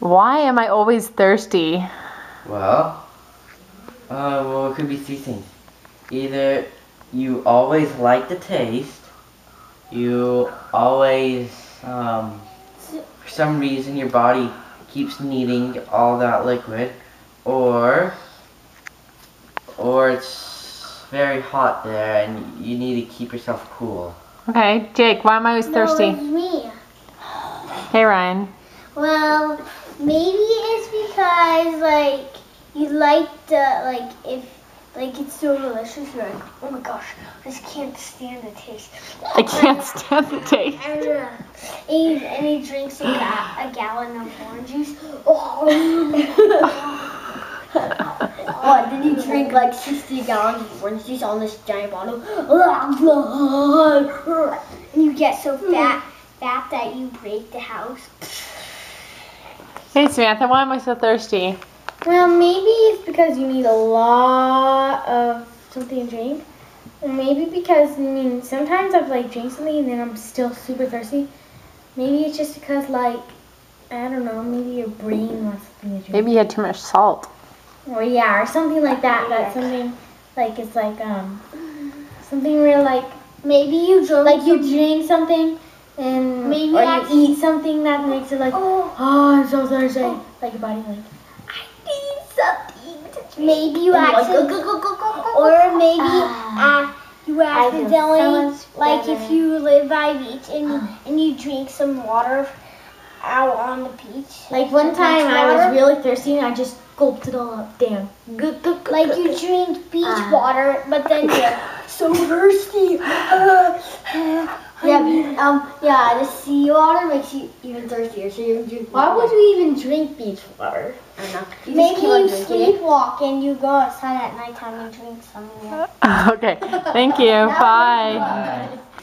Why am I always thirsty? Well, uh, well, it could be three things. Either you always like the taste, you always, um, for some reason, your body keeps needing all that liquid, or, or it's very hot there and you need to keep yourself cool. Okay, Jake, why am I always thirsty? No, it's me. Hey, Ryan. Well, maybe it's because like you like the like if like it's so delicious. You're like, oh my gosh, I just can't stand the taste. I can't stand the taste. And, uh, and, he, and he drinks a, ga- a gallon of orange juice. Oh. oh, and then he drink like 60 gallons of orange juice on this giant bottle. And you get so fat, fat that you break the house. Hey, Samantha, why am I so thirsty? Well, maybe it's because you need a lot of something to drink. Maybe because, I mean, sometimes I've like drank something and then I'm still super thirsty. Maybe it's just because, like, I don't know, maybe your brain wants something to drink. Maybe you had too much salt. Or yeah, or something like that. That's something, like, it's like, um, something where, like, Maybe you drink like you drink something and Maybe or you eat something that makes it like, Oh. oh, I'm so thirsty. Like your body, like, I need something to drink. Maybe you like, go. or maybe Ah. uh, you I feel so accidentally, like if you live by beach and and you drink some water out on the beach. Like one time I was really thirsty and I just gulped it all up. Damn. Like you drink beach Ah. water, but then you're so thirsty. Yeah, but, um, yeah, the sea water makes you even thirstier, so you drink. Why would we even drink beach water? I don't know. You just Maybe keep on you drinking it. sleepwalk and you go outside at nighttime and drink some. Yeah. okay, thank you. Bye. Bye.